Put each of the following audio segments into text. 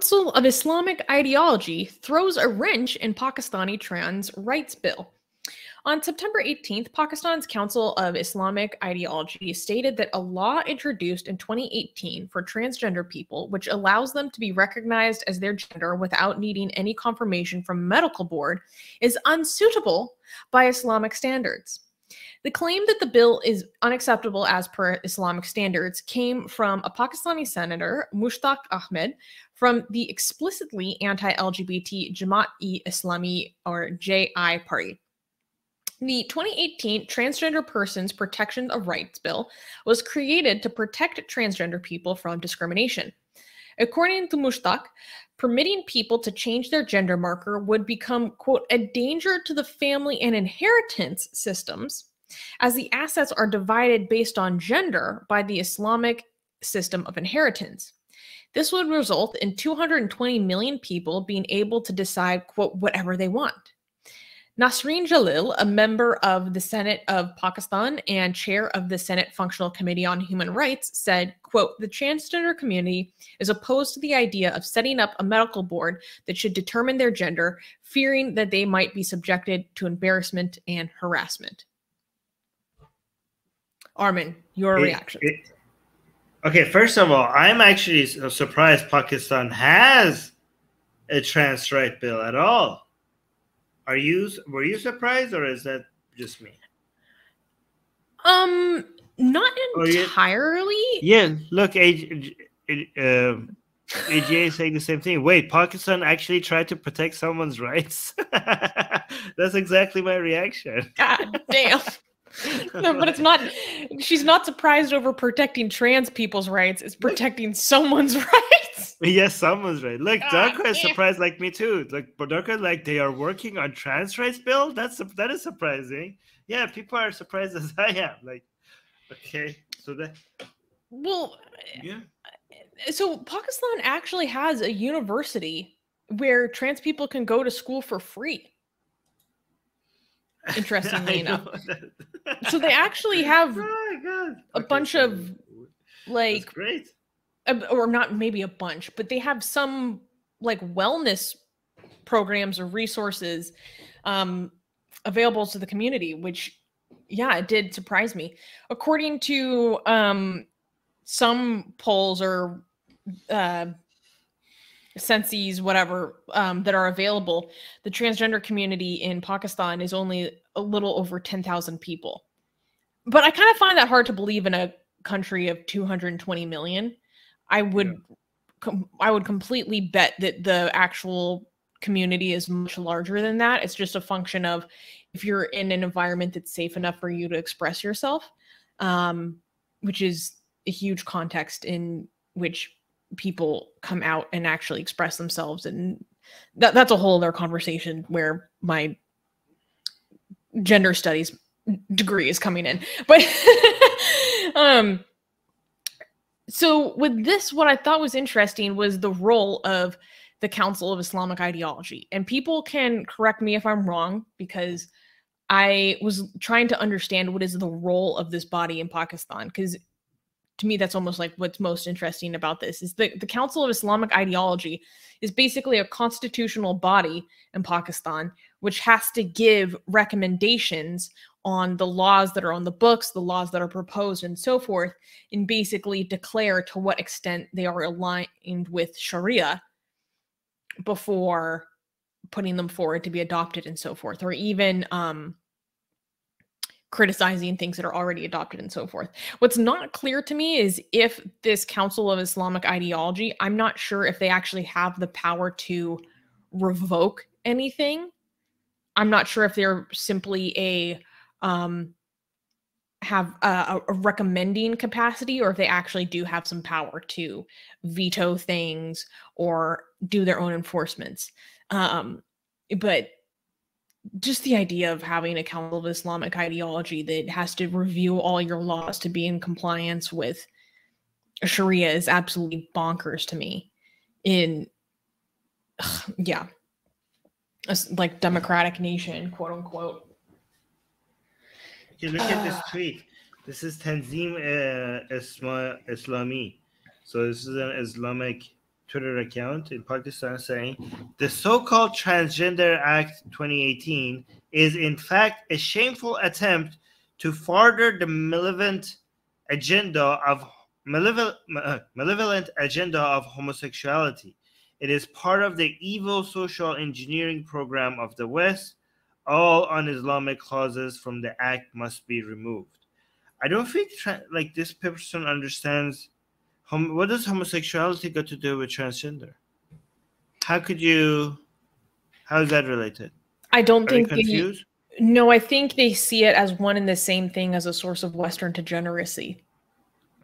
Council of Islamic Ideology throws a wrench in Pakistani trans rights bill. On September 18th, Pakistan's Council of Islamic Ideology stated that a law introduced in 2018 for transgender people, which allows them to be recognized as their gender without needing any confirmation from medical board, is unsuitable by Islamic standards. The claim that the bill is unacceptable as per Islamic standards came from a Pakistani senator, Mushtaq Ahmed, from the explicitly anti LGBT Jamaat e Islami or JI party. The 2018 Transgender Persons Protection of Rights Bill was created to protect transgender people from discrimination. According to Mushtaq, permitting people to change their gender marker would become, quote, a danger to the family and inheritance systems as the assets are divided based on gender by the Islamic system of inheritance. This would result in 220 million people being able to decide, quote, whatever they want. Nasreen Jalil, a member of the Senate of Pakistan and chair of the Senate Functional Committee on Human Rights, said, quote, the transgender community is opposed to the idea of setting up a medical board that should determine their gender, fearing that they might be subjected to embarrassment and harassment. Armin, your it, reaction. It, okay, first of all, I'm actually surprised Pakistan has a trans right bill at all. Are you were you surprised, or is that just me? Um, not entirely. yeah, look, AJ, uh, AGA is saying the same thing. Wait, Pakistan actually tried to protect someone's rights. That's exactly my reaction. God damn. no, but it's not. She's not surprised over protecting trans people's rights. It's protecting someone's rights. Yes, someone's right. Look, Darko is surprised like me too. Like, but Darko, like they are working on trans rights bill. That's that is surprising. Yeah, people are surprised as I am. Like, okay, so that. Well, yeah. Uh, so Pakistan actually has a university where trans people can go to school for free interestingly enough. so they actually have oh a okay, bunch so of like great or not maybe a bunch, but they have some like wellness programs or resources um, available to the community, which yeah, it did surprise me. According to um, some polls or uh, senses, whatever, um, that are available, the transgender community in Pakistan is only a little over 10,000 people. But I kind of find that hard to believe in a country of 220 million. I would yeah. I would completely bet that the actual community is much larger than that. It's just a function of if you're in an environment that's safe enough for you to express yourself, um, which is a huge context in which people come out and actually express themselves and that, that's a whole other conversation where my gender studies degree is coming in. But um so with this what i thought was interesting was the role of the council of islamic ideology. And people can correct me if i'm wrong because i was trying to understand what is the role of this body in pakistan because to me that's almost like what's most interesting about this is the, the council of islamic ideology is basically a constitutional body in pakistan which has to give recommendations on the laws that are on the books the laws that are proposed and so forth and basically declare to what extent they are aligned with sharia before putting them forward to be adopted and so forth or even um, criticizing things that are already adopted and so forth. What's not clear to me is if this Council of Islamic Ideology, I'm not sure if they actually have the power to revoke anything. I'm not sure if they're simply a um have a, a recommending capacity or if they actually do have some power to veto things or do their own enforcements. Um but just the idea of having a council of Islamic ideology that has to review all your laws to be in compliance with Sharia is absolutely bonkers to me. In ugh, yeah, a, like democratic nation, quote unquote. Okay, look at this tweet. This is Tanzim uh, Isma, Islami. So this is an Islamic Twitter account in Pakistan saying the so-called Transgender Act 2018 is in fact a shameful attempt to further the malevolent agenda of malevolent, uh, malevolent agenda of homosexuality. It is part of the evil social engineering program of the West. All un-Islamic clauses from the act must be removed. I don't think like this person understands Hom- what does homosexuality got to do with transgender? How could you? How is that related? I don't Are think they, confused? no, I think they see it as one and the same thing as a source of Western degeneracy.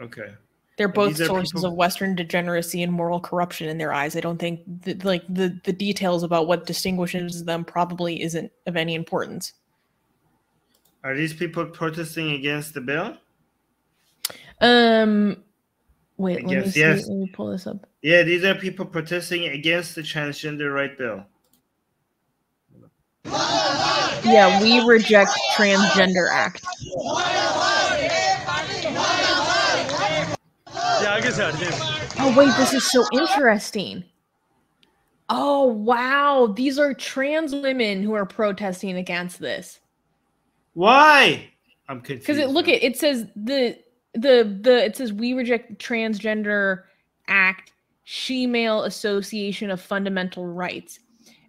Okay. They're both sources people- of Western degeneracy and moral corruption in their eyes. I don't think that, like the the details about what distinguishes them probably isn't of any importance. Are these people protesting against the bill? Um, wait, let me guess see. yes. Let me pull this up. Yeah, these are people protesting against the transgender right bill. Yeah, we reject transgender act. Oh wait, this is so interesting. Oh wow, these are trans women who are protesting against this. Why? I'm confused. Because it look now. at it says the the the it says we reject transgender act, she male association of fundamental rights.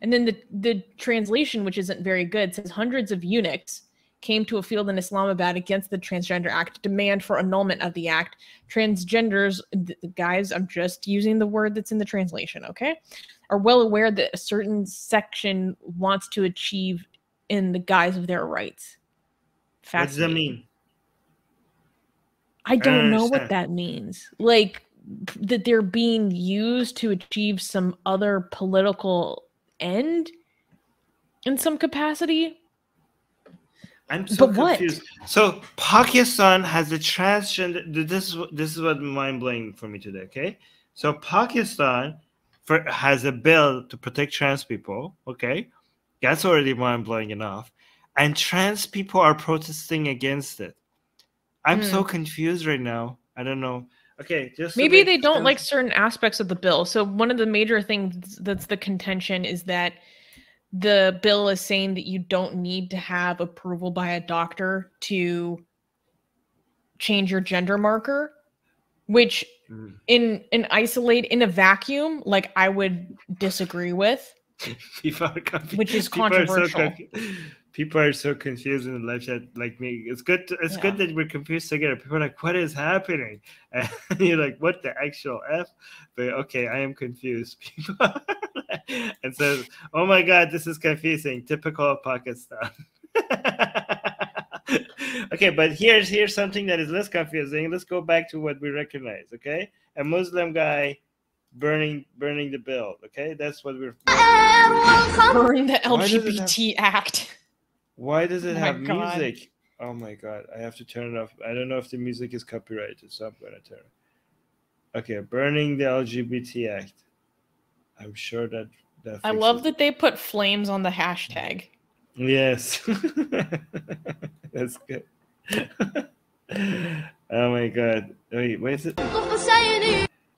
And then the the translation, which isn't very good, says hundreds of eunuchs came to a field in Islamabad against the Transgender Act demand for annulment of the act. Transgenders, th- guys, I'm just using the word that's in the translation, okay? Are well aware that a certain section wants to achieve in the guise of their rights. What does that mean? I don't know what that means. Like that they're being used to achieve some other political end in some capacity. I'm so But what? confused. So Pakistan has a transgender. This is what this is what mind blowing for me today. Okay, so Pakistan for, has a bill to protect trans people. Okay, that's already mind blowing enough, and trans people are protesting against it. I'm so confused right now. I don't know. Okay, just Maybe they don't sense- like certain aspects of the bill. So one of the major things that's the contention is that the bill is saying that you don't need to have approval by a doctor to change your gender marker, which Mm. in an isolate in a vacuum, like I would disagree with. Which is so controversial. confu- people are so confused in the live chat like me. It's good. To, it's good that we're confused together. People are like, "What is happening?" And you're like, "What the actual f?" But okay, I am confused. People and says, "Oh my god, this is confusing. Typical of Pakistan." okay, but here's here's something that is less confusing. Let's go back to what we recognize. Okay, a Muslim guy burning burning the bill. Okay, that's what we're. Burn the Why does it LGBT Act. Why does it Oh have God. music? Oh my god, I have to turn it off. I don't know if the music is copyrighted, so I'm gonna turn it. Okay, burning the LGBT Act. I'm sure that that. I love fixes that they put flames on the hashtag. Yes, that's good. oh my god! Wait, wait, is it?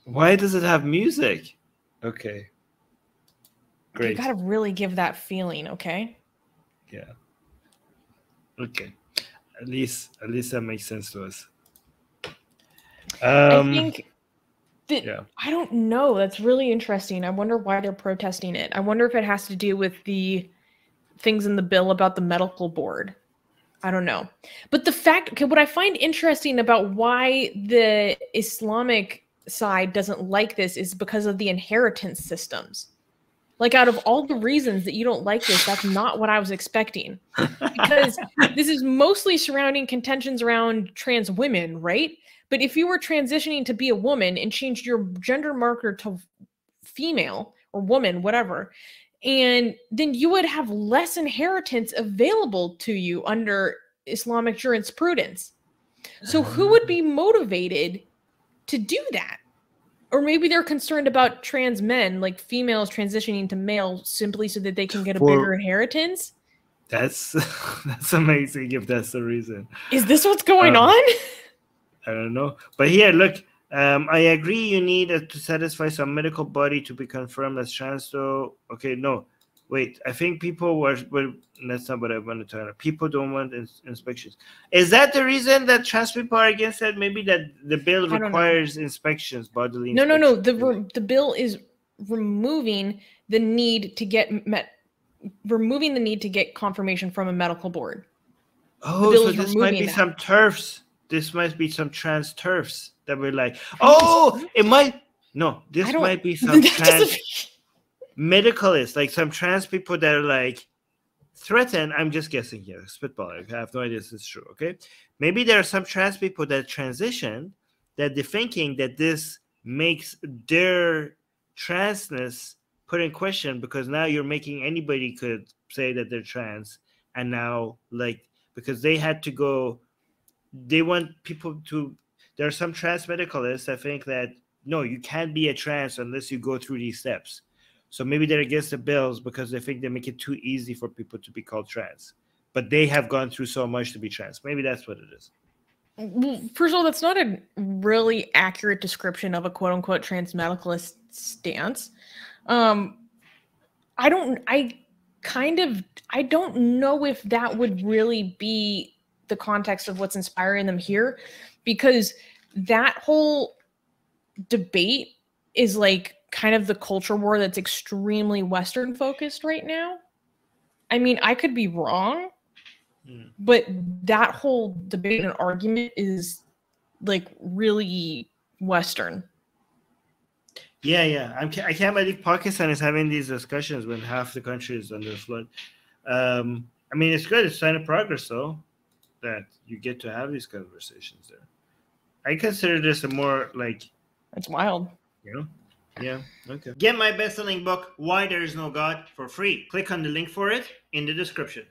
Why does it have music? Okay. Great. You gotta really give that feeling, okay? Yeah. Okay. At least at least that makes sense to us. Um I think that yeah. I don't know. That's really interesting. I wonder why they're protesting it. I wonder if it has to do with the things in the bill about the medical board. I don't know. But the fact, okay, what I find interesting about why the Islamic side doesn't like this is because of the inheritance systems. Like, out of all the reasons that you don't like this, that's not what I was expecting. Because this is mostly surrounding contentions around trans women, right? But if you were transitioning to be a woman and changed your gender marker to female or woman, whatever, and then you would have less inheritance available to you under Islamic jurisprudence. So who would be ah. motivated to do that? Or maybe they're concerned about trans men, like females transitioning to male simply so that they can get a bigger inheritance. That's that's amazing if that's the reason. Is this what's going Um, on? I don't know. But here, look, Um, I agree. You need uh, to satisfy some medical body to be confirmed as trans. Though, okay, no, wait. I think people were. were that's not what I want to you. People don't want ins- inspections. Is that the reason that trans people are against that? Maybe that the bill I don't know. requires inspections, bodily. No, no, no. The re- the bill is removing the need to get met, removing the need to get confirmation from a medical board. Oh, so this might be that. some TERFs. This might be some trans TERFs that were like, oh, it might. No, this might be some trans medicalists, like some trans people that are like threatened. I'm just guessing here, spitballing. I have no idea if this is true. Okay, maybe there are some trans people that transition that they're thinking that this makes their transness put in question because now you're making anybody could say that they're trans, and now like because they had to go, they want people to. There are some trans medicalists that think that no, you can't be a trans unless you go through these steps. So maybe they're against the bills because they think they make it too easy for people to be called trans. But they have gone through so much to be trans. Maybe that's what it is. Well, first of all, that's not a really accurate description of a quote unquote trans medicalist stance. Um, I don't, I kind of, I don't know if that would really be the context of what's inspiring them here because that whole debate is like kind of the culture war that's extremely Western focused right now. I mean, I could be wrong, Mm. but that whole debate and argument is like really Western. Yeah, yeah. I'm, I can't believe Pakistan is having these discussions when half the country is under flood. Um, I mean, it's good. It's sign of progress, though, that you get to have these conversations there. I consider this a more like It's wild. You know? Yeah. Okay. Get my best-selling book, Why There Is No God, for free. Click on the link for it in the description.